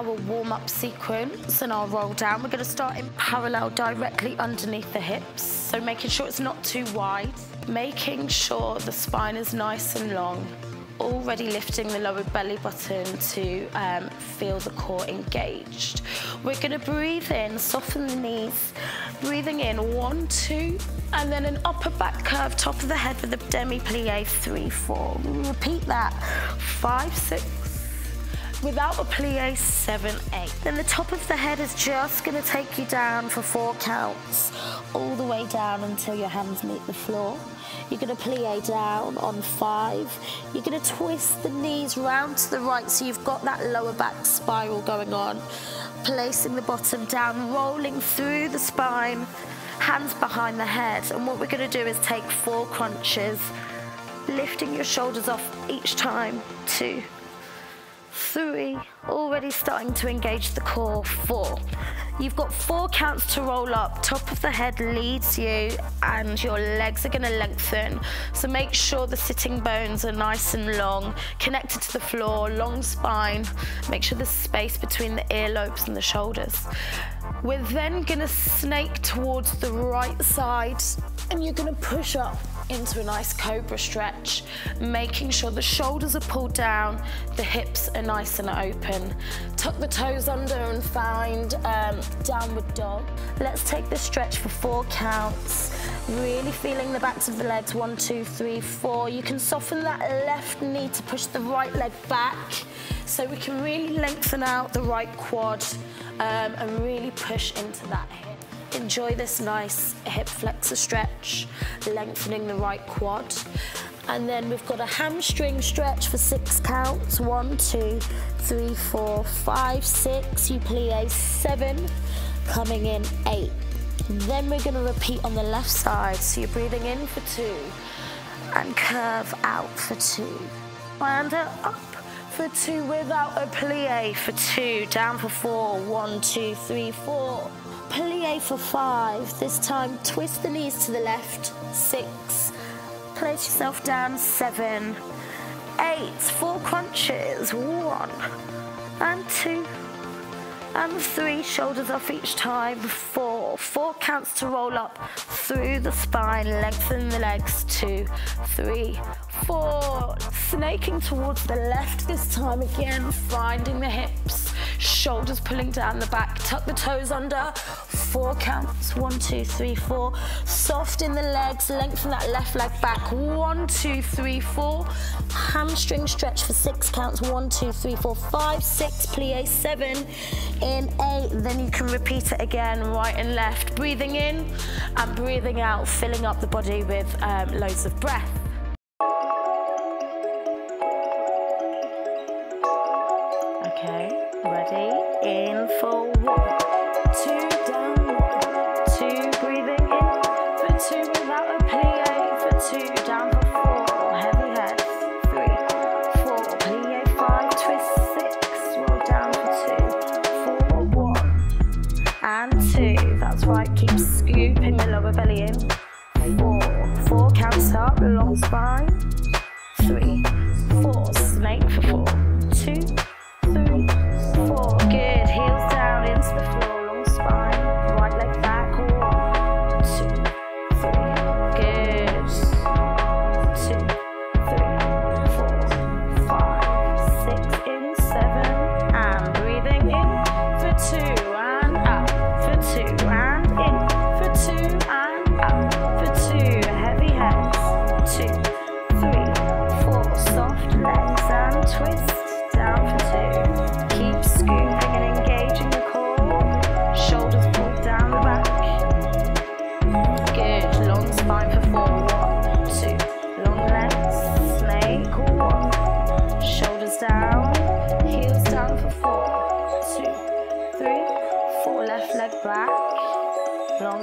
our warm-up sequence and our roll down. We're gonna start in parallel directly underneath the hips. So making sure it's not too wide. Making sure the spine is nice and long already lifting the lower belly button to um, feel the core engaged. We're gonna breathe in, soften the knees, breathing in, one, two, and then an upper back curve, top of the head with a demi-plie, three, four. Repeat that, five, six, without a plie, seven, eight. Then the top of the head is just gonna take you down for four counts, all the way down until your hands meet the floor. You're going to plie down on five. You're going to twist the knees round to the right so you've got that lower back spiral going on. Placing the bottom down, rolling through the spine, hands behind the head. And what we're going to do is take four crunches, lifting your shoulders off each time. Two, three, already starting to engage the core. Four. You've got four counts to roll up. Top of the head leads you and your legs are gonna lengthen. So make sure the sitting bones are nice and long, connected to the floor, long spine. Make sure there's space between the earlobes and the shoulders. We're then gonna snake towards the right side and you're gonna push up into a nice cobra stretch, making sure the shoulders are pulled down, the hips are nice and open. Tuck the toes under and find um, downward dog. Let's take this stretch for four counts. Really feeling the backs of the legs, one, two, three, four. You can soften that left knee to push the right leg back. So we can really lengthen out the right quad um, and really push into that hip. Enjoy this nice hip flexor stretch, lengthening the right quad. And then we've got a hamstring stretch for six counts. One, two, three, four, five, six. You plie seven, coming in eight. Then we're gonna repeat on the left side. So you're breathing in for two and curve out for two. And up for two without a plie for two. Down for four. One, two, three, four plie for five. This time, twist the knees to the left. Six. Place yourself down. Seven. Eight. Four crunches. One. And two. And three. Shoulders off each time. Four. Four counts to roll up through the spine. Lengthen the legs. two three four Snaking towards the left this time again. Finding the hips shoulders pulling down the back, tuck the toes under, four counts, one, two, three, four. Soft in the legs, lengthen that left leg back, one, two, three, four. Hamstring stretch for six counts, one, two, three, four, five, six, plie, seven, in eight. Then you can repeat it again, right and left. Breathing in and breathing out, filling up the body with um, loads of breath.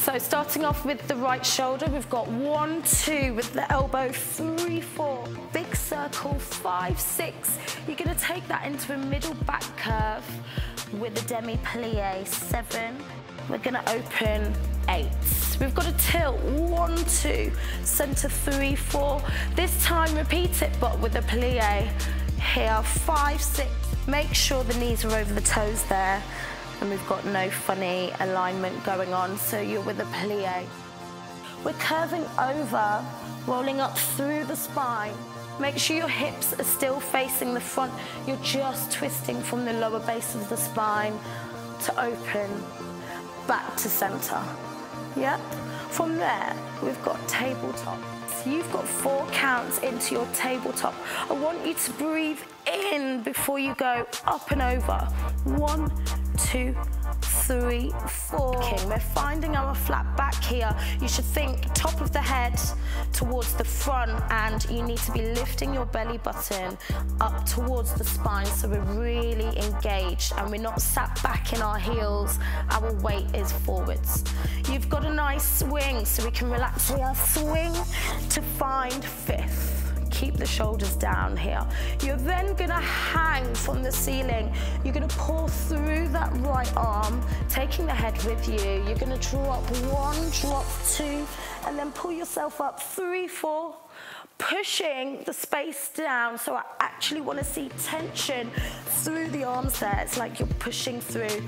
So starting off with the right shoulder, we've got one, two with the elbow, three, four, big circle, five, six. You're gonna take that into a middle back curve with a demi-plie, seven. We're gonna open eight. We've got a tilt, one, two, center three, four. This time repeat it, but with a plie. Here, five, six. Make sure the knees are over the toes there and we've got no funny alignment going on, so you're with a plie. We're curving over, rolling up through the spine. Make sure your hips are still facing the front. You're just twisting from the lower base of the spine to open, back to center. Yep. From there, we've got tabletop. So you've got four counts into your tabletop. I want you to breathe in before you go up and over. One, two, three, four. We're finding our flat back here. You should think top of the head towards the front and you need to be lifting your belly button up towards the spine so we're really engaged and we're not sat back in our heels. Our weight is forwards. You've got a nice swing so we can relax here. Swing to find fifth keep the shoulders down here. You're then gonna hang from the ceiling. You're gonna pull through that right arm, taking the head with you. You're gonna drop one, drop two, and then pull yourself up, three, four, pushing the space down. So I actually wanna see tension through the arms there. It's like you're pushing through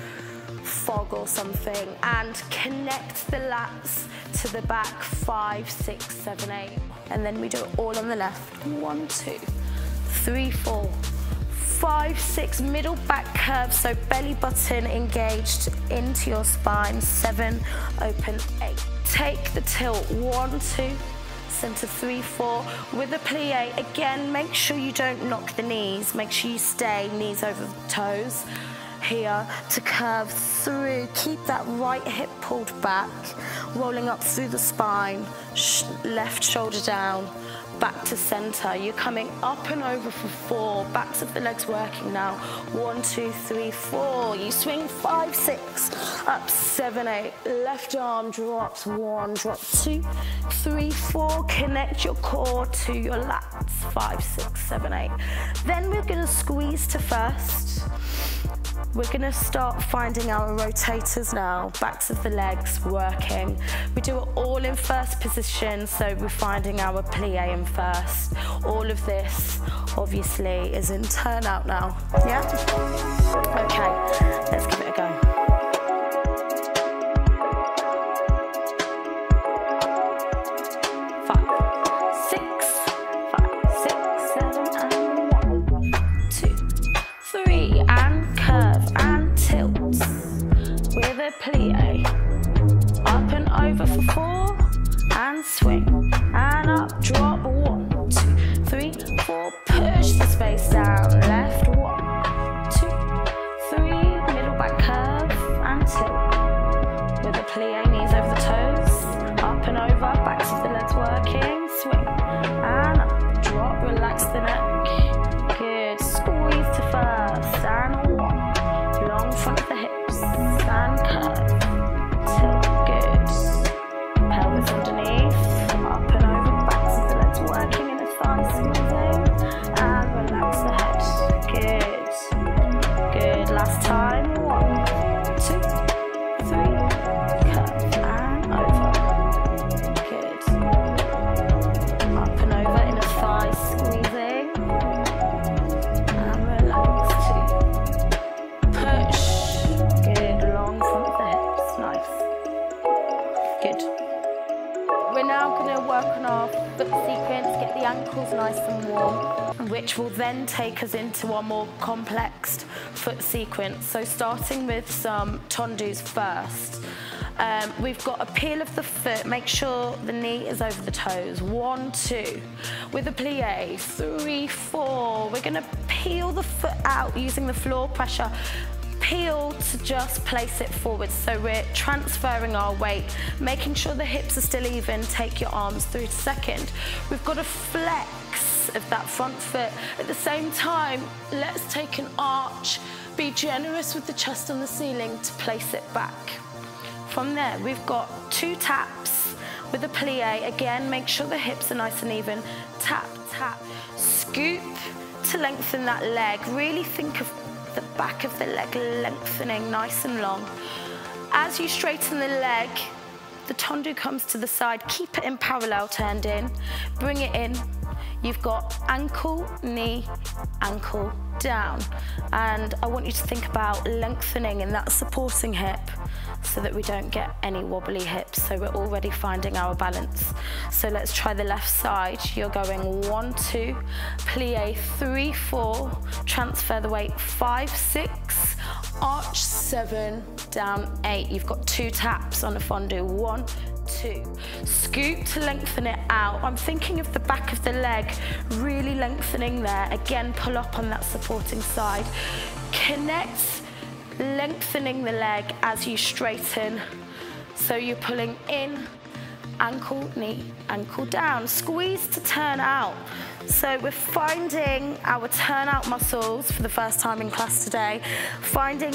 fog or something and connect the lats to the back, five, six, seven, eight. And then we do it all on the left. One, two, three, four, five, six, middle back curve, so belly button engaged into your spine, seven, open, eight. Take the tilt, one, two, center three, four, with a plie. Again, make sure you don't knock the knees, make sure you stay knees over the toes here to curve through. Keep that right hip pulled back, rolling up through the spine, sh left shoulder down, back to center. You're coming up and over for four. Backs of the legs working now. One, two, three, four. You swing five, six, up seven, eight. Left arm drops, one, drop two, three, four. Connect your core to your lats, five, six, seven, eight. Then we're gonna squeeze to first. We're gonna start finding our rotators now, backs of the legs working. We do it all in first position, so we're finding our plie in first. All of this, obviously, is in turnout now, yeah? Okay, let's give it a go. Into our more complex foot sequence. So starting with some tendus first. Um, we've got a peel of the foot, make sure the knee is over the toes. One, two. With a plie, three, four. We're gonna peel the foot out using the floor pressure peel to just place it forward. So we're transferring our weight, making sure the hips are still even. Take your arms through to second. We've got a flex of that front foot. At the same time, let's take an arch. Be generous with the chest on the ceiling to place it back. From there, we've got two taps with a plie. Again, make sure the hips are nice and even. Tap, tap, scoop to lengthen that leg. Really think of the back of the leg lengthening nice and long. As you straighten the leg, the tendu comes to the side. Keep it in parallel, turned in. Bring it in. You've got ankle, knee, ankle, down. And I want you to think about lengthening in that supporting hip so that we don't get any wobbly hips. So we're already finding our balance. So let's try the left side. You're going one, two, plie, three, four, transfer the weight, five, six, arch, seven, down, eight. You've got two taps on a fondu. One, two. Scoop to lengthen it out. I'm thinking of the back of the leg, really lengthening there. Again, pull up on that supporting side. Connect, lengthening the leg as you straighten. So you're pulling in, ankle, knee, ankle down. Squeeze to turn out. So we're finding our turnout muscles for the first time in class today, finding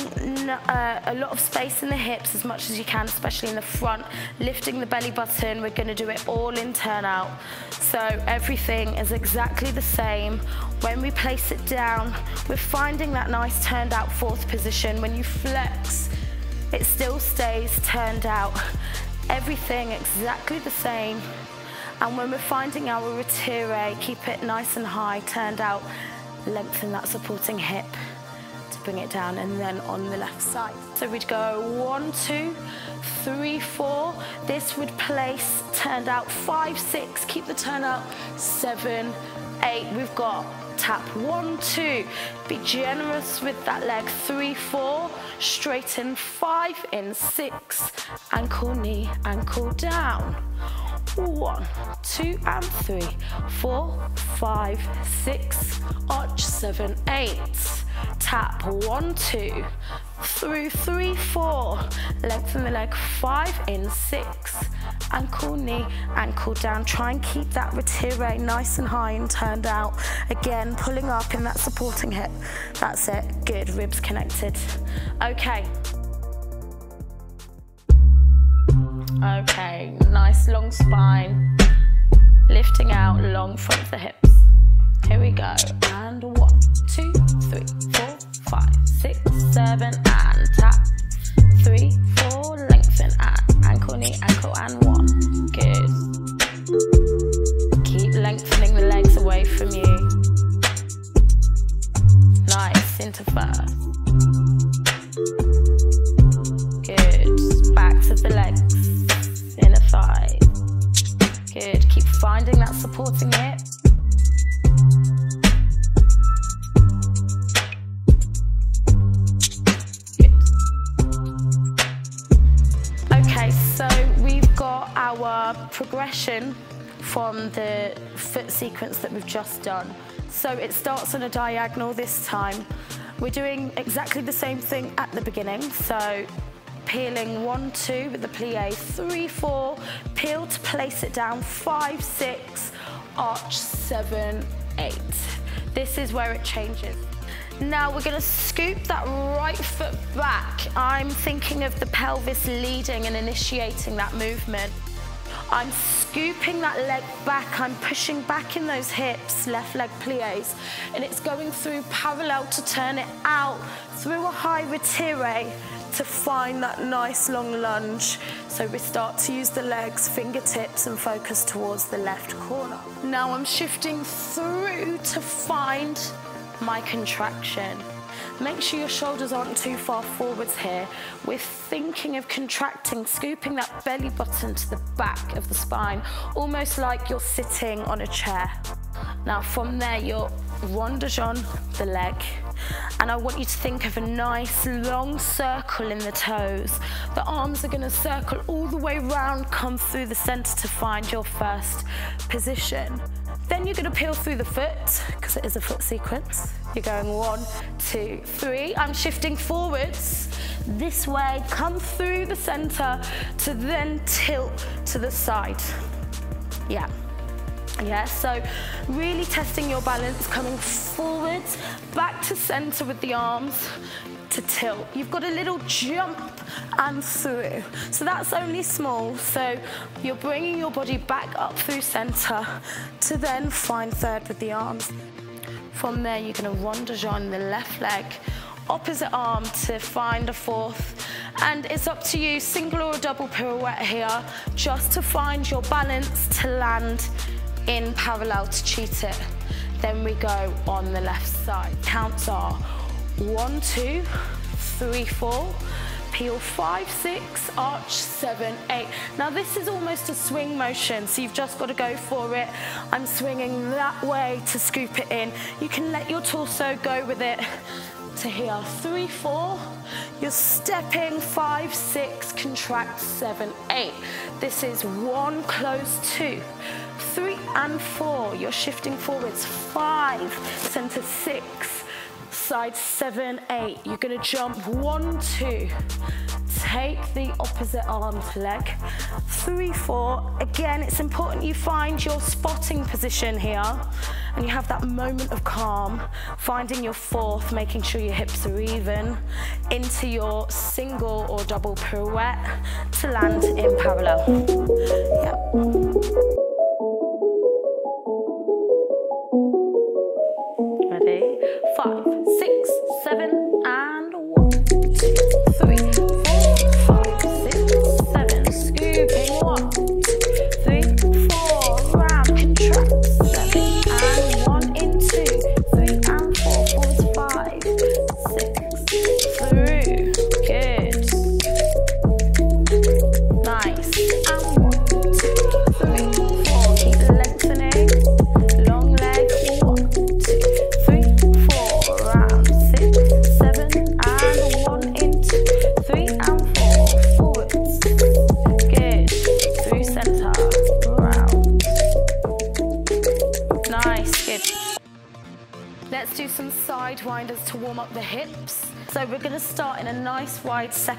uh, a lot of space in the hips as much as you can, especially in the front, lifting the belly button. We're gonna do it all in turnout. So everything is exactly the same. When we place it down, we're finding that nice turned out fourth position. When you flex, it still stays turned out. Everything exactly the same. And when we're finding our retire, keep it nice and high, turned out, lengthen that supporting hip to bring it down and then on the left side. So we'd go one, two, three, four. This would place turned out five, six, keep the turn out, seven, eight. We've got tap one, two. Be generous with that leg, three, four. Straighten, five in, six. Ankle, knee, ankle down. One, two, and three, four, five, six, arch, seven, eight. Tap, one, two, through, three, four. Lengthen the leg, five in, six. Ankle, knee, ankle down. Try and keep that retire nice and high and turned out. Again, pulling up in that supporting hip. That's it, good, ribs connected. Okay, Okay, nice long spine. Lifting out long front of the hips. Here we go. And sequence that we've just done. So it starts on a diagonal this time. We're doing exactly the same thing at the beginning. So peeling one, two with the plie, three, four, peel to place it down, five, six, arch, seven, eight. This is where it changes. Now we're gonna scoop that right foot back. I'm thinking of the pelvis leading and initiating that movement. I'm scooping that leg back, I'm pushing back in those hips, left leg plies, and it's going through parallel to turn it out through a high retire to find that nice long lunge. So we start to use the legs, fingertips and focus towards the left corner. Now I'm shifting through to find my contraction. Make sure your shoulders aren't too far forwards here. We're thinking of contracting, scooping that belly button to the back of the spine, almost like you're sitting on a chair. Now from there, you're rond de rondage the leg, and I want you to think of a nice long circle in the toes. The arms are gonna circle all the way round, come through the center to find your first position. Then you're gonna peel through the foot, because it is a foot sequence. You're going one, two, three. I'm shifting forwards this way, come through the center to then tilt to the side. Yeah. Yeah, so really testing your balance, coming forwards, back to center with the arms to tilt. You've got a little jump and through. So that's only small. So you're bringing your body back up through center to then find third with the arms. From there, you're gonna ronde the left leg, opposite arm to find a fourth. And it's up to you, single or double pirouette here, just to find your balance to land in parallel to cheat it. Then we go on the left side. Counts are one, two, three, four, peel five, six, arch seven, eight. Now this is almost a swing motion, so you've just got to go for it. I'm swinging that way to scoop it in. You can let your torso go with it to here. Three, four, you're stepping, five, six, contract, seven, eight. This is one, close, two, three and four. You're shifting forwards, five, center six, side seven, eight. You're gonna jump one, two, take the opposite arm to leg, three, four. Again, it's important you find your spotting position here and you have that moment of calm, finding your fourth, making sure your hips are even, into your single or double pirouette to land in parallel. Yep.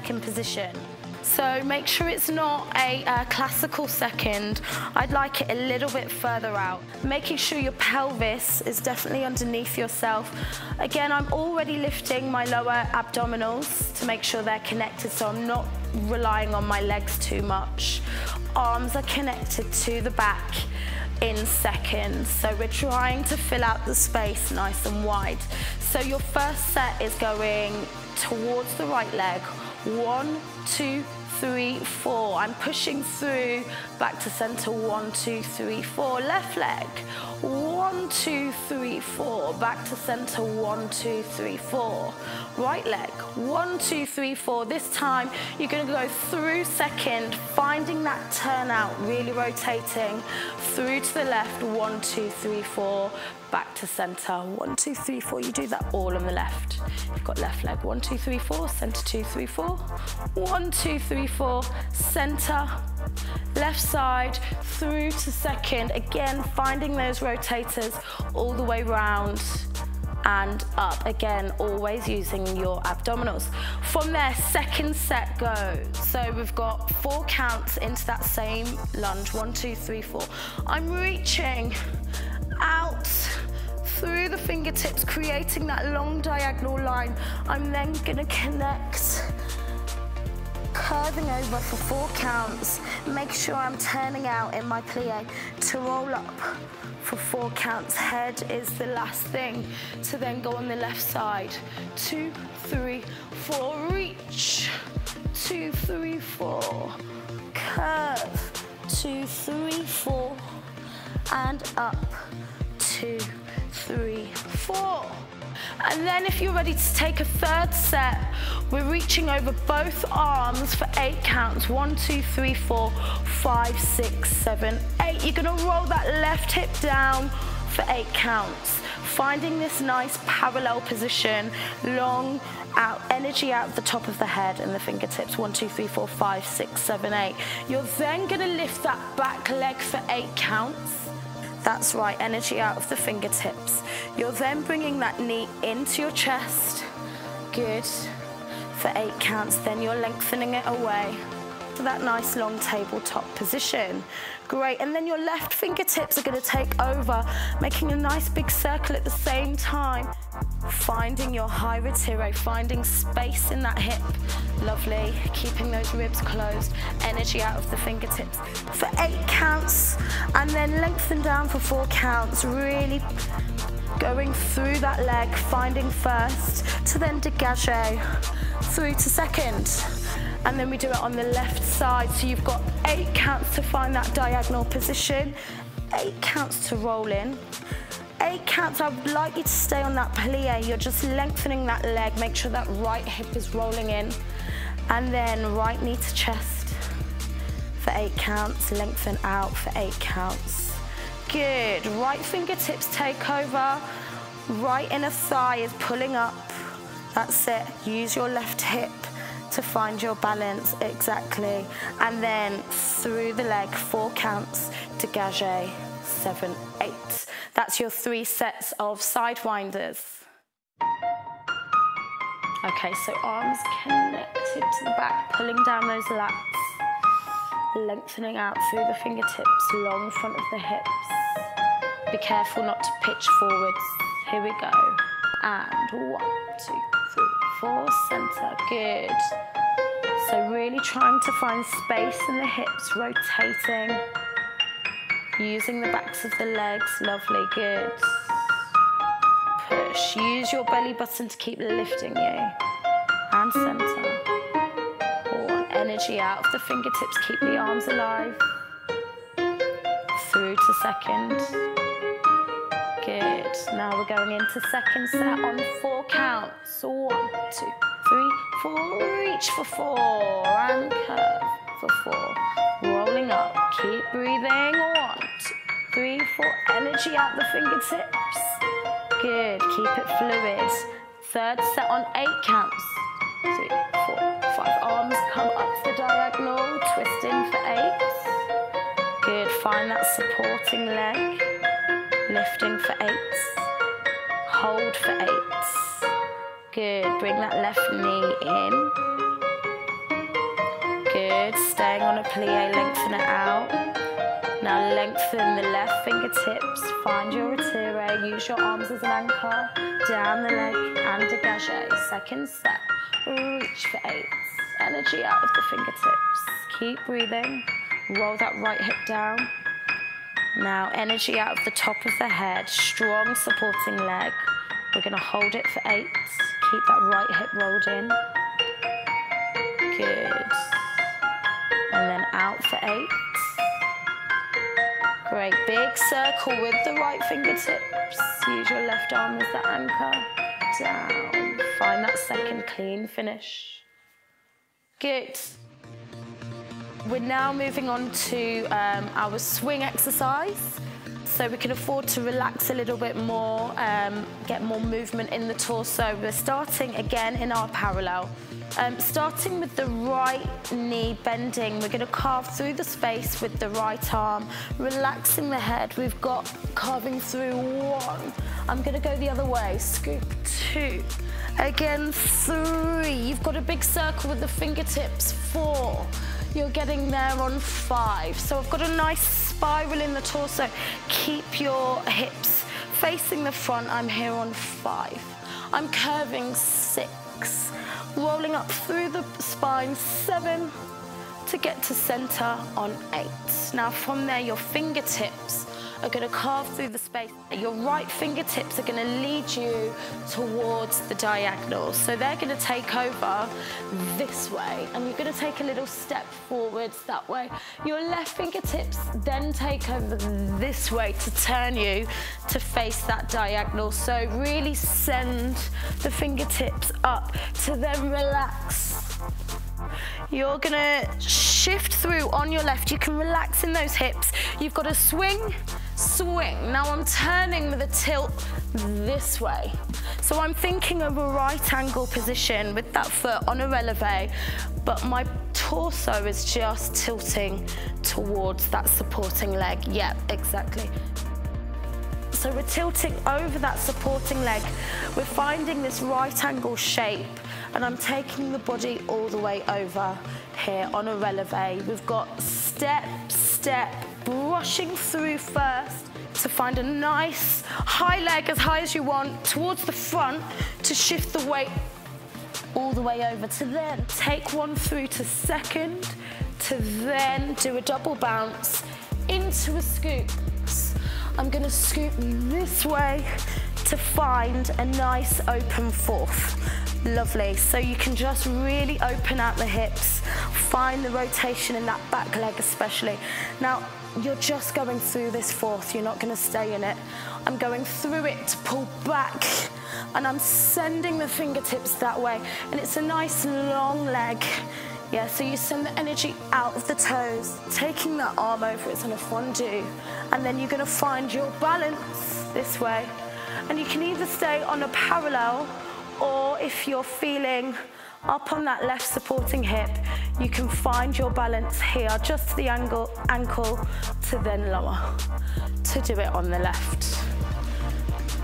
Second position. So make sure it's not a, a, classical second. I'd like it a little bit further out. Making sure your pelvis is definitely underneath yourself. Again, I'm already lifting my lower abdominals to make sure they're connected so I'm not relying on my legs too much. Arms are connected to the back in seconds. So we're trying to fill out the space nice and wide. So your first set is going towards the right leg. One, two, three, four. I'm pushing through back to center. One, two, three, four. Left leg. One, two, three, four. Back to center. One, two, three, four. Right leg. One, two, three, four. This time you're going to go through second, finding that turnout, really rotating through to the left. One, two, three, four back to center. One, two, three, four. You do that all on the left. You've got left leg. One, two, three, four. Center, two, three, four. One, two, three, four. Center. Left side through to second. Again, finding those rotators all the way round and up. Again, always using your abdominals. From there, second set goes. So we've got four counts into that same lunge. One, two, three, four. I'm reaching out through the fingertips, creating that long diagonal line. I'm then gonna connect, curving over for four counts. Make sure I'm turning out in my plie to roll up for four counts. Head is the last thing to then go on the left side. Two, three, four, reach. Two, three, four, curve. Two, three, four, and up two, three, four. And then if you're ready to take a third set, we're reaching over both arms for eight counts. One, two, three, four, five, six, seven, eight. You're gonna roll that left hip down for eight counts. Finding this nice parallel position, long out, energy out the top of the head and the fingertips. One, two, three, four, five, six, seven, eight. You're then gonna lift that back leg for eight counts. That's right, energy out of the fingertips. You're then bringing that knee into your chest. Good. For eight counts, then you're lengthening it away. For that nice long tabletop position. Great, and then your left fingertips are gonna take over, making a nice big circle at the same time. Finding your high retire, finding space in that hip. Lovely, keeping those ribs closed, energy out of the fingertips for eight counts, and then lengthen down for four counts, really going through that leg, finding first, to then dégagé, through to second. And then we do it on the left side. So you've got eight counts to find that diagonal position, eight counts to roll in, eight counts, I would like you to stay on that plie. You're just lengthening that leg. Make sure that right hip is rolling in. And then right knee to chest for eight counts. Lengthen out for eight counts. Good. Right fingertips take over. Right inner thigh is pulling up. That's it. Use your left hip to find your balance, exactly. And then through the leg, four counts, to dégagé, seven, eight. That's your three sets of sidewinders. Okay, so arms connected to the back, pulling down those lats, lengthening out through the fingertips, long front of the hips. Be careful not to pitch forwards. Here we go. And one, two, three, four, center, good. So really trying to find space in the hips, rotating. Using the backs of the legs, lovely, good. Push, use your belly button to keep lifting you. And center. One, energy out of the fingertips, keep the arms alive. Through to second. Good, now we're going into second set on four counts. So One, two, three, four, reach for four, and curve for four. Rolling up, keep breathing. One, two, three, four. Energy out the fingertips. Good, keep it fluid. Third set on eight counts. Three, four, five. Arms come up the diagonal, twisting for eight. Good, find that supporting leg. Lifting for eight. Hold for eight. Good, bring that left knee in. Good, staying on a plie, lengthen it out. Now lengthen the left fingertips, find your retire, use your arms as an anchor, down the leg and dégagé. Second set, reach for eight. Energy out of the fingertips. Keep breathing, roll that right hip down. Now energy out of the top of the head, strong supporting leg. We're gonna hold it for eight. Keep that right hip rolled in. Good and then out for eight. Great, big circle with the right fingertips. Use your left arm as the anchor. Down, find that second clean finish. Good. We're now moving on to um, our swing exercise. So we can afford to relax a little bit more, um, get more movement in the torso. We're starting again in our parallel. Um, starting with the right knee bending, we're going to carve through the space with the right arm, relaxing the head. We've got carving through one. I'm going to go the other way, scoop two. Again, three. You've got a big circle with the fingertips, four. You're getting there on five. So I've got a nice spiral in the torso. Keep your hips facing the front. I'm here on five. I'm curving six rolling up through the spine, seven, to get to center on eight. Now from there, your fingertips are gonna carve through the space. Your right fingertips are gonna lead you towards the diagonal. So they're gonna take over this way, and you're gonna take a little step forwards that way. Your left fingertips then take over this way to turn you to face that diagonal. So really send the fingertips up to then relax you're gonna shift through on your left. You can relax in those hips. You've got a swing, swing. Now I'm turning with a tilt this way. So I'm thinking of a right angle position with that foot on a releve, but my torso is just tilting towards that supporting leg. Yep, exactly. So we're tilting over that supporting leg. We're finding this right angle shape and I'm taking the body all the way over here on a releve. We've got step, step, brushing through first to find a nice high leg as high as you want towards the front to shift the weight all the way over to then take one through to second to then do a double bounce into a scoop. I'm gonna scoop this way to find a nice open fourth. Lovely, so you can just really open out the hips, find the rotation in that back leg especially. Now, you're just going through this fourth, you're not gonna stay in it. I'm going through it to pull back and I'm sending the fingertips that way. And it's a nice long leg. Yeah, so you send the energy out of the toes, taking that arm over, it's on a fondu. And then you're gonna find your balance this way. And you can either stay on a parallel or if you're feeling up on that left supporting hip, you can find your balance here, just the angle, ankle to then lower, to do it on the left.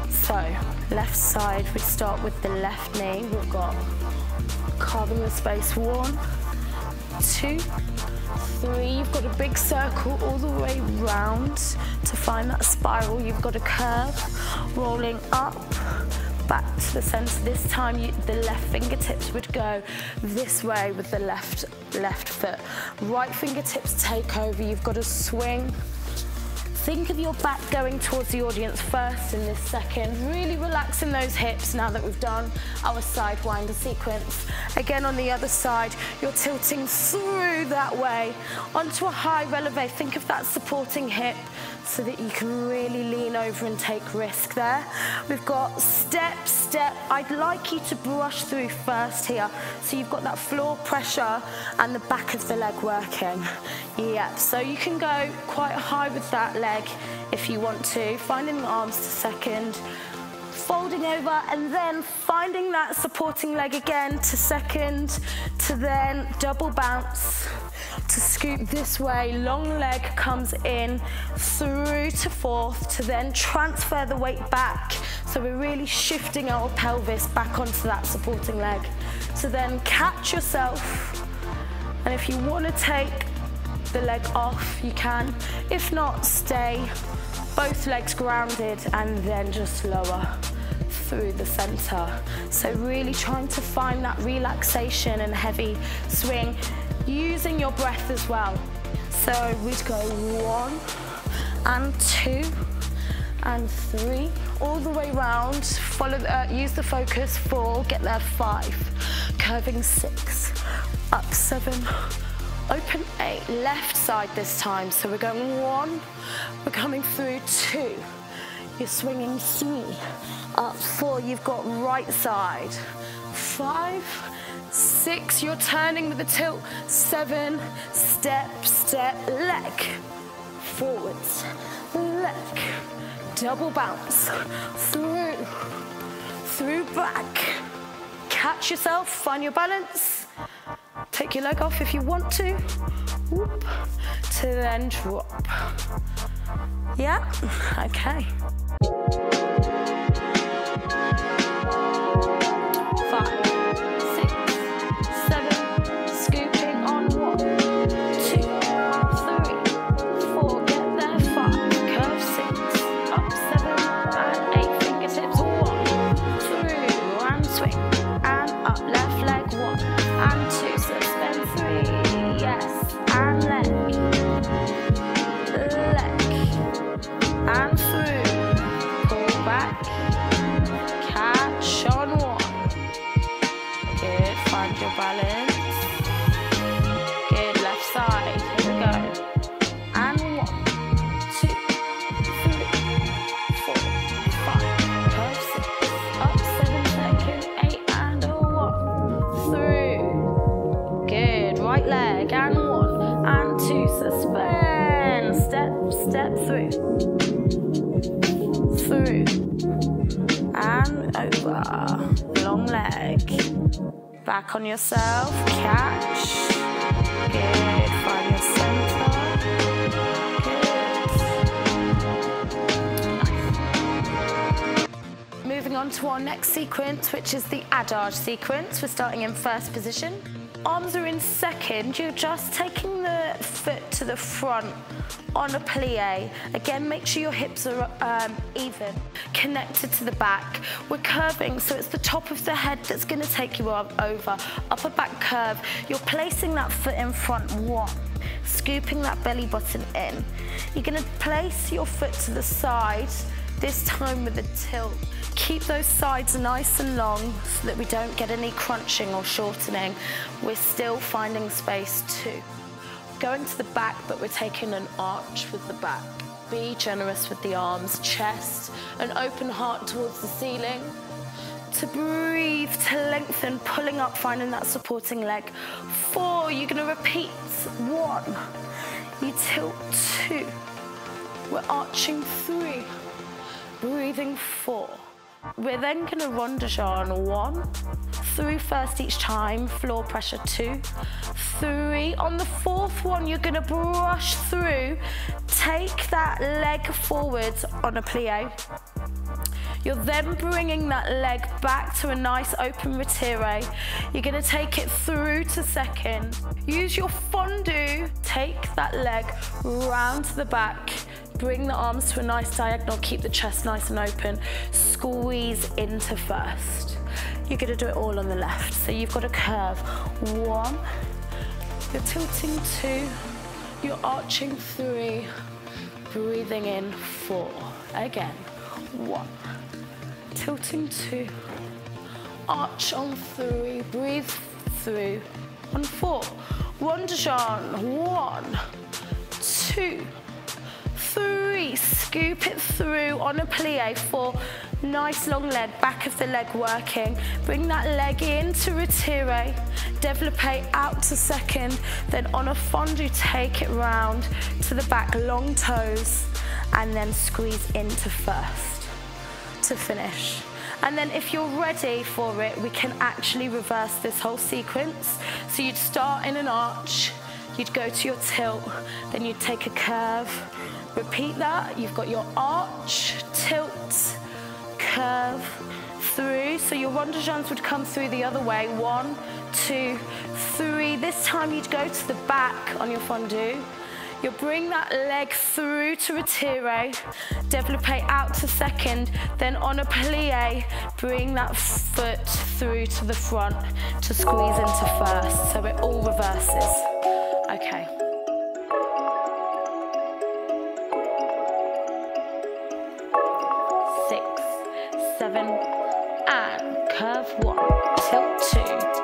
So, left side, we start with the left knee. We've got carving the space, one, two, three. You've got a big circle all the way round to find that spiral. You've got a curve rolling up, back to the center. This time you, the left fingertips would go this way with the left, left foot. Right fingertips take over. You've got to swing Think of your back going towards the audience first in this second. Really relaxing those hips now that we've done our side winder sequence. Again, on the other side, you're tilting through that way onto a high releve. Think of that supporting hip so that you can really lean over and take risk there. We've got step, step. I'd like you to brush through first here. So you've got that floor pressure and the back of the leg working. Yep, so you can go quite high with that leg if you want to. Finding the arms to second, folding over and then finding that supporting leg again to second, to then double bounce scoop this way, long leg comes in through to fourth to then transfer the weight back. So we're really shifting our pelvis back onto that supporting leg. So then catch yourself and if you want to take the leg off, you can. If not, stay both legs grounded and then just lower through the center. So really trying to find that relaxation and heavy swing using your breath as well. So we'd go one and two and three, all the way round. Follow, uh, use the focus, four, get there, five. Curving six, up seven, open eight. Left side this time, so we're going one, we're coming through two. You're swinging three, up four, you've got right side. Five, Six, you're turning with a tilt. Seven, step, step, leg. Forwards, leg. Double bounce. Through, through back. Catch yourself, find your balance. Take your leg off if you want to. Whoop, to then drop. Yeah, okay. Which is the adage sequence. We're starting in first position. Arms are in second. You're just taking the foot to the front on a plie. Again, make sure your hips are um, even, connected to the back. We're curving, so it's the top of the head that's gonna take you up, over. Upper back curve. You're placing that foot in front, one. Scooping that belly button in. You're gonna place your foot to the side, this time with a tilt. Keep those sides nice and long so that we don't get any crunching or shortening. We're still finding space too. Going to the back, but we're taking an arch with the back. Be generous with the arms, chest, an open heart towards the ceiling. To breathe, to lengthen, pulling up, finding that supporting leg. Four, you're gonna repeat. One, you tilt two. We're arching three, breathing four. We're then gonna rond de jambe one, through first each time, floor pressure two, three. On the fourth one, you're gonna brush through, take that leg forwards on a plie. You're then bringing that leg back to a nice open retire. You're gonna take it through to second. Use your fondu, take that leg round to the back, Bring the arms to a nice diagonal, keep the chest nice and open. Squeeze into first. You're gonna do it all on the left. So you've got a curve. One, you're tilting two, you're arching three, breathing in four. Again, one, tilting two, arch on three, breathe through, on four. Rond de jambe, one, two, three, scoop it through on a plie for nice long leg, back of the leg working. Bring that leg in to retire, développé out to second, then on a fondu, take it round to the back, long toes, and then squeeze into first to finish. And then if you're ready for it, we can actually reverse this whole sequence. So you'd start in an arch, you'd go to your tilt, then you'd take a curve, Repeat that. You've got your arch, tilt, curve, through. So your rond de jambes would come through the other way. One, two, three. This time you'd go to the back on your fondu. You'll bring that leg through to retire, développé out to second, then on a plie, bring that foot through to the front to squeeze into first. So it all reverses. Okay. One, tilt two,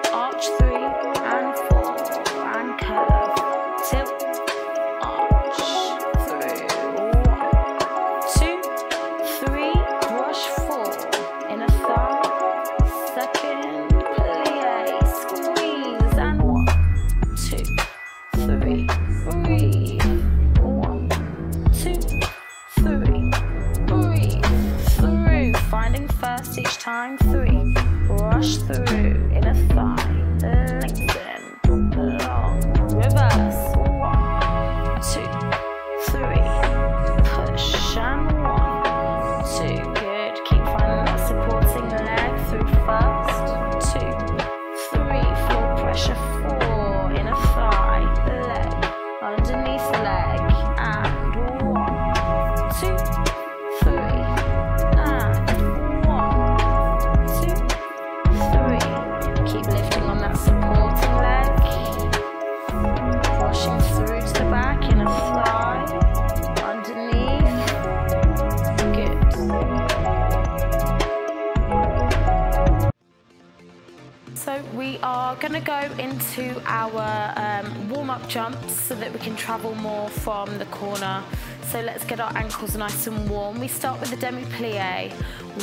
jumps so that we can travel more from the corner. So let's get our ankles nice and warm. We start with a demi-plie,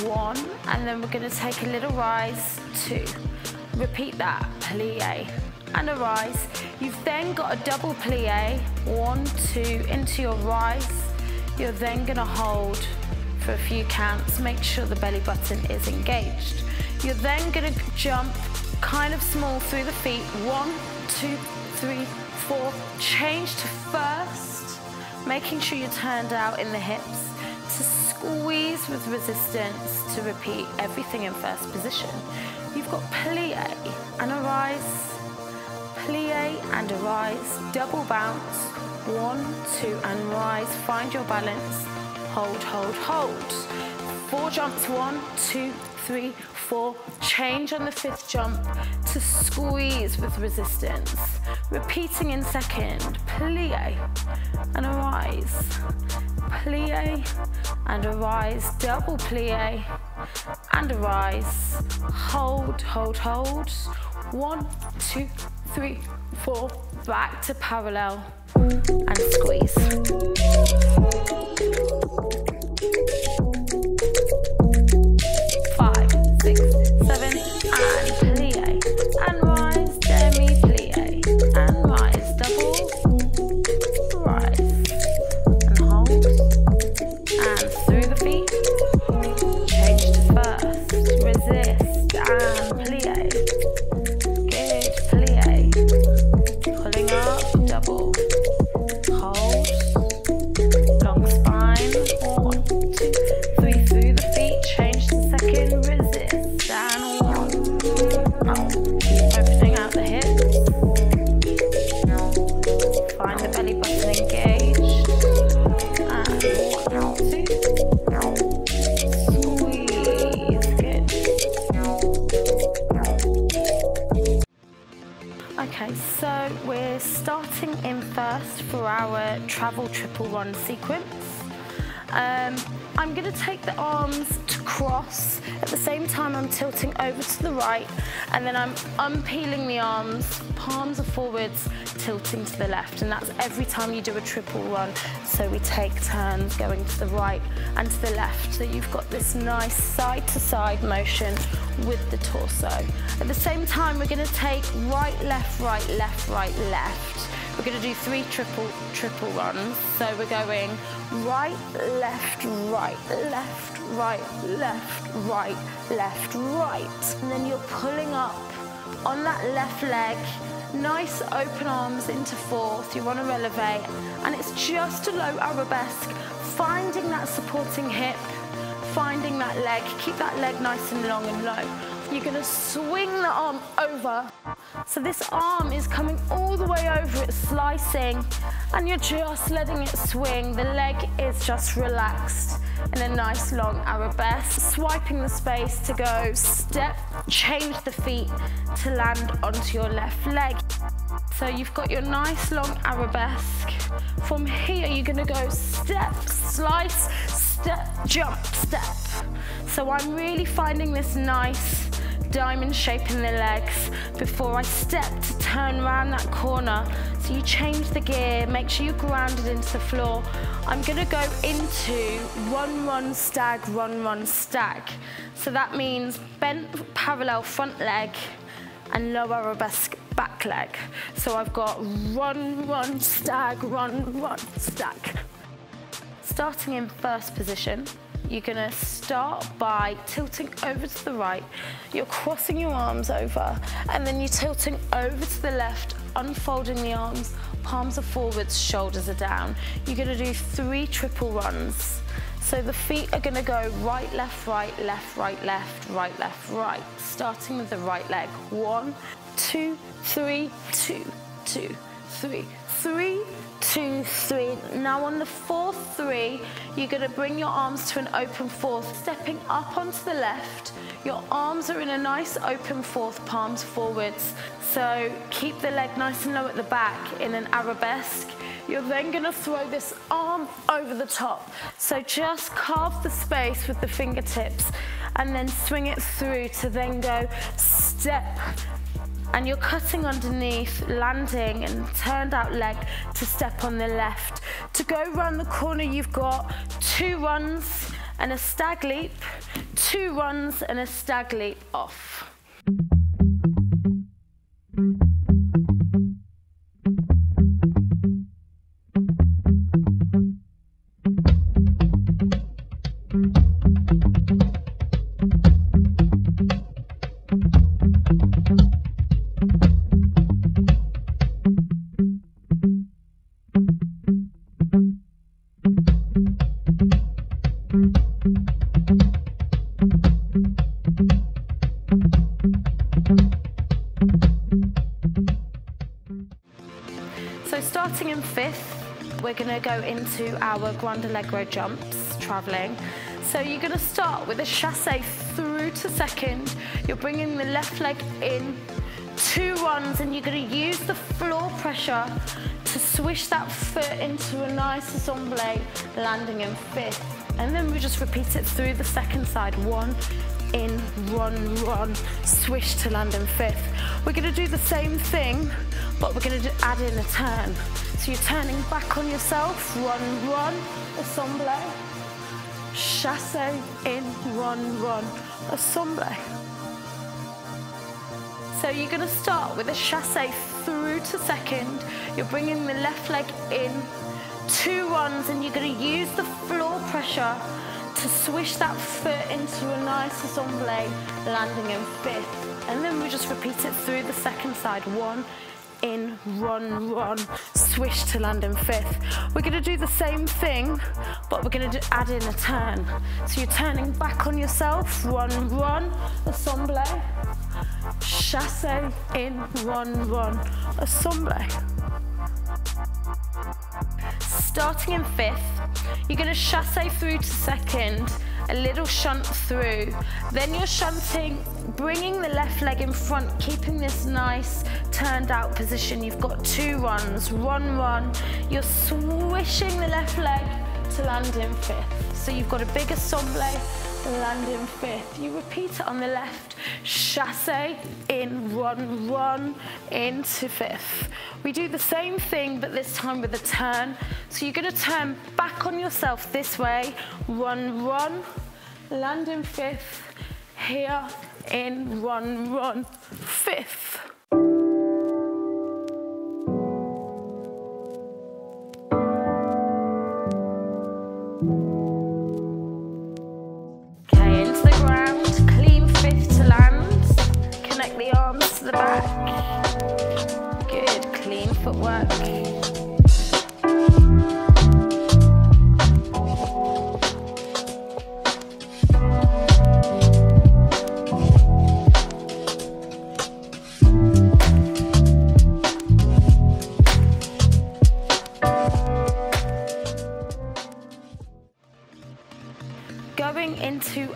one, and then we're going to take a little rise, two. Repeat that, plie, and a rise. You've then got a double plie, one, two, into your rise. You're then going to hold for a few counts, make sure the belly button is engaged. You're then going to jump kind of small through the feet. One, two, three, four. Change to first, making sure you're turned out in the hips to squeeze with resistance to repeat everything in first position. You've got plie and a rise, plie and a rise, double bounce, one, two and rise, find your balance, hold, hold, hold. Four jumps, one, two, three, four. Change on the fifth jump to squeeze with resistance. Repeating in second, plie and arise. plie and arise, double plie and arise. Hold, hold, hold. One, two, three, four. Back to parallel and squeeze. Run sequence. Um, I'm going to take the arms to cross. At the same time, I'm tilting over to the right, and then I'm unpeeling the arms, palms are forwards, tilting to the left. And that's every time you do a triple run. So we take turns going to the right and to the left. So you've got this nice side-to-side -side motion with the torso. At the same time, we're going to take right, left, right, left, right, left. We're going to do three triple triple runs. So we're going right, left, right, left, right, left, right, left, right. And then you're pulling up on that left leg, nice open arms into fourth. You want to elevate, and it's just a low arabesque, finding that supporting hip, finding that leg. Keep that leg nice and long and low. You're gonna swing the arm over. So this arm is coming all the way over, it's slicing, and you're just letting it swing. The leg is just relaxed in a nice long arabesque. Swiping the space to go step, change the feet to land onto your left leg. So you've got your nice long arabesque. From here, you're gonna go step, slice, step, jump, step. So I'm really finding this nice diamond shape in the legs before I step to turn around that corner. So you change the gear, make sure you're grounded into the floor. I'm gonna go into run, run, stag, run, run, stag. So that means bent parallel front leg and low arabesque back leg. So I've got run, run, stag, run, run, stag. Starting in first position, you're gonna start by tilting over to the right. You're crossing your arms over and then you're tilting over to the left, unfolding the arms, palms are forwards, shoulders are down. You're gonna do three triple runs. So the feet are gonna go right, left, right, left, right, left, right, left, right. Starting with the right leg. One, two, three, two, two, three, three, two, three. Now on the fourth three, you're gonna bring your arms to an open fourth, stepping up onto the left. Your arms are in a nice open fourth, palms forwards. So keep the leg nice and low at the back in an arabesque. You're then gonna throw this arm over the top. So just carve the space with the fingertips and then swing it through to then go step, and you're cutting underneath, landing and turned out leg to step on the left. To go round the corner, you've got two runs and a stag leap, two runs and a stag leap off. Go into our Grand Allegro jumps, traveling. So you're gonna start with a chasse through to second. You're bringing the left leg in, two runs, and you're gonna use the floor pressure to swish that foot into a nice assemble, landing in fifth. And then we just repeat it through the second side. One, in, run, run, swish to land in fifth. We're gonna do the same thing, but we're gonna add in a turn. So you're turning back on yourself, run, run, assemble, chasse, in, run, run, assemble. So you're gonna start with a chasse through to second. You're bringing the left leg in, two runs, and you're gonna use the floor pressure to swish that foot into a nice assemble, landing in fifth. And then we just repeat it through the second side. One, in, run, run, swish to land in fifth. We're gonna do the same thing, but we're gonna add in a turn. So you're turning back on yourself, run, run, assemble, chasse, in, run, run, assemble. Starting in fifth, you're gonna chasse through to second, a little shunt through. Then you're shunting, bringing the left leg in front, keeping this nice turned out position. You've got two runs, run, run. You're swishing the left leg to land in fifth. So you've got a big assemble, land in fifth. You repeat it on the left, chasse, in, run, run, into fifth. We do the same thing, but this time with a turn. So you're gonna turn back on yourself this way, run, run, land in fifth, here, in, run, run, fifth.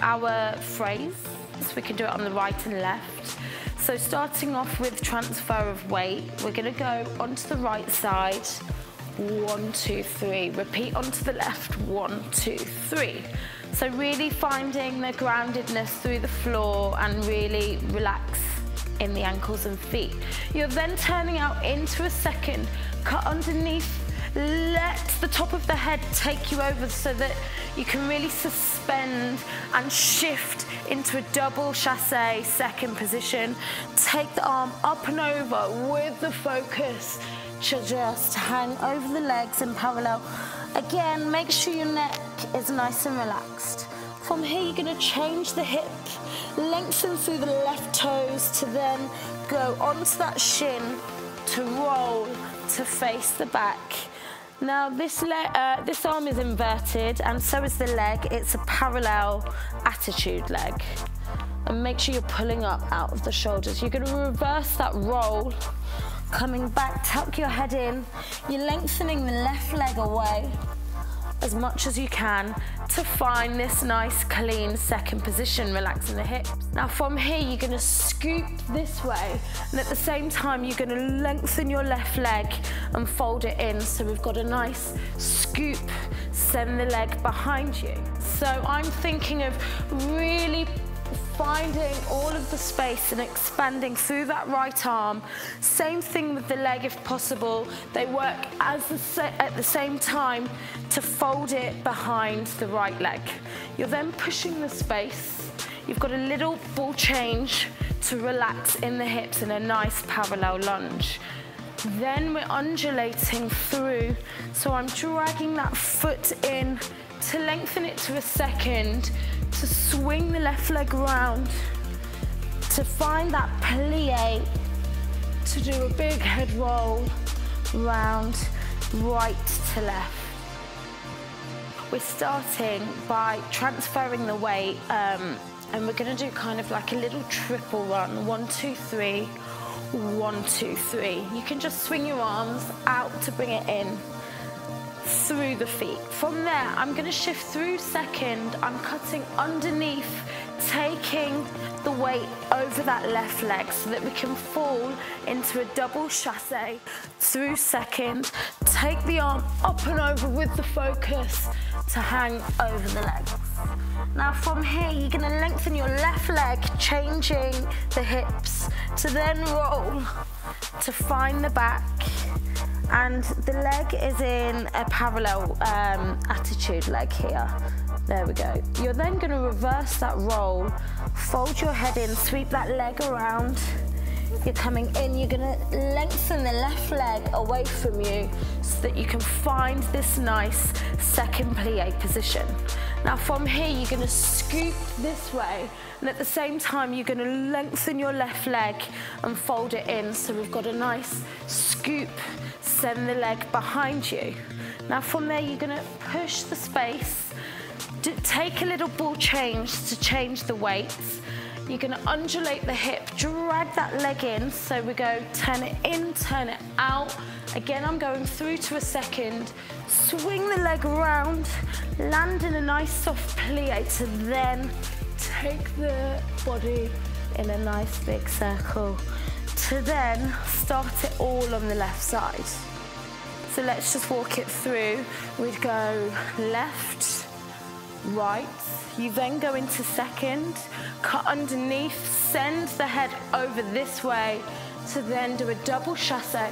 Our phrase. So we can do it on the right and left. So starting off with transfer of weight, we're gonna go onto the right side, one, two, three. Repeat onto the left, one, two, three. So really finding the groundedness through the floor and really relax in the ankles and feet. You're then turning out into a second, cut underneath let the top of the head take you over so that you can really suspend and shift into a double chasse second position. Take the arm up and over with the focus to just hang over the legs in parallel. Again, make sure your neck is nice and relaxed. From here, you're gonna change the hip, lengthen through the left toes to then go onto that shin to roll to face the back. Now this, uh, this arm is inverted and so is the leg. It's a parallel attitude leg. And make sure you're pulling up out of the shoulders. You're gonna reverse that roll, coming back, tuck your head in. You're lengthening the left leg away as much as you can to find this nice clean second position, relaxing the hips. Now from here, you're gonna scoop this way, and at the same time, you're gonna lengthen your left leg and fold it in. So we've got a nice scoop, send the leg behind you. So I'm thinking of really finding all of the space and expanding through that right arm. Same thing with the leg if possible. They work the at the same time to fold it behind the right leg. You're then pushing the space. You've got a little ball change to relax in the hips in a nice parallel lunge. Then we're undulating through. So I'm dragging that foot in to lengthen it to a second to swing the left leg around, to find that plie, to do a big head roll, round, right to left. We're starting by transferring the weight um, and we're gonna do kind of like a little triple run. One, two, three. one, two, three. You can just swing your arms out to bring it in through the feet. From there, I'm gonna shift through second. I'm cutting underneath, taking the weight over that left leg so that we can fall into a double chasse through second. Take the arm up and over with the focus to hang over the legs. Now from here, you're gonna lengthen your left leg, changing the hips to then roll to find the back and the leg is in a parallel um, attitude leg here. There we go. You're then going to reverse that roll, fold your head in, sweep that leg around. You're coming in, you're going to lengthen the left leg away from you so that you can find this nice second plie position. Now from here, you're going to scoop this way and at the same time, you're going to lengthen your left leg and fold it in. So we've got a nice scoop send the leg behind you. Now from there, you're gonna push the space, take a little ball change to change the weight. You're gonna undulate the hip, drag that leg in. So we go turn it in, turn it out. Again, I'm going through to a second. Swing the leg around, land in a nice soft plie to then take the body in a nice big circle to then start it all on the left side. So let's just walk it through. We'd go left, right. You then go into second, cut underneath, send the head over this way to then do a double chasse.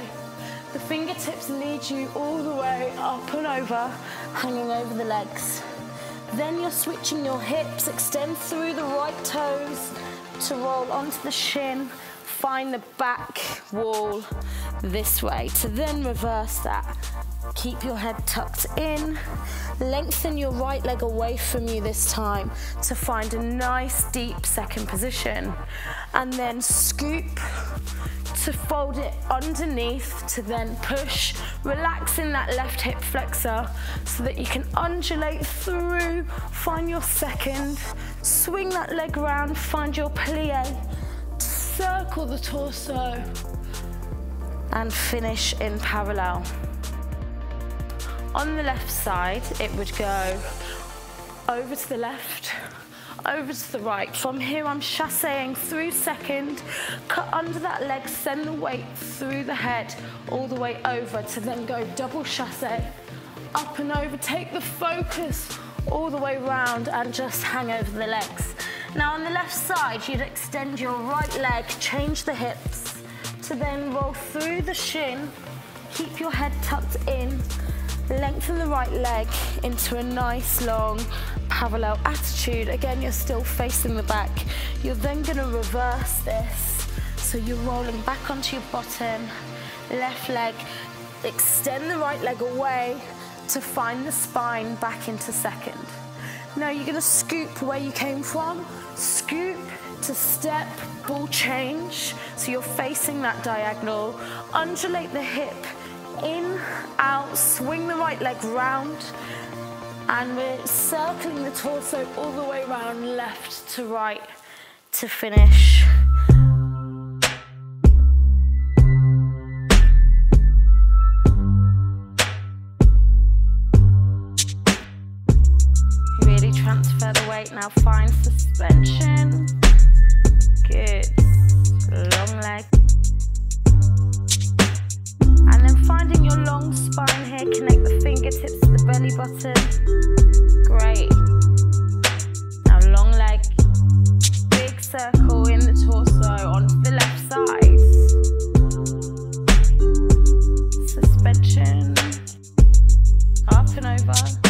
The fingertips lead you all the way up and over, hanging over the legs. Then you're switching your hips, extend through the right toes to roll onto the shin, find the back wall this way to then reverse that. Keep your head tucked in. Lengthen your right leg away from you this time to find a nice deep second position. And then scoop to fold it underneath to then push, relaxing that left hip flexor so that you can undulate through, find your second, swing that leg around, find your plie, circle the torso, and finish in parallel. On the left side, it would go over to the left, over to the right. From here, I'm chasseing through second, cut under that leg, send the weight through the head, all the way over to then go double chasse, up and over, take the focus all the way round and just hang over the legs. Now on the left side, you'd extend your right leg, change the hips, to then roll through the shin, keep your head tucked in, lengthen the right leg into a nice long parallel attitude. Again, you're still facing the back. You're then gonna reverse this. So you're rolling back onto your bottom, left leg, extend the right leg away to find the spine back into second. Now you're gonna scoop where you came from, scoop to step, ball change. So you're facing that diagonal. Undulate the hip, in, out, swing the right leg round. And we're circling the torso all the way around, left to right to finish. Now find suspension. Good. Long leg. And then finding your long spine here, connect the fingertips to the belly button. Great. Now long leg. Big circle in the torso on the left side. Suspension. Up and over.